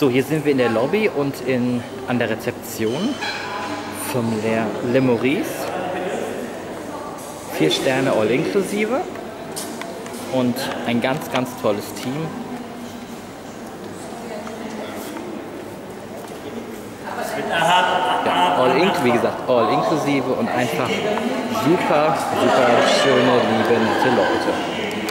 So, hier sind wir in der Lobby und in, an der Rezeption vom Le, Le Maurice. Vier Sterne all inklusive und ein ganz, ganz tolles Team. Ja, all in, wie gesagt, all inklusive und einfach super, super schöne, liebe, nette Leute.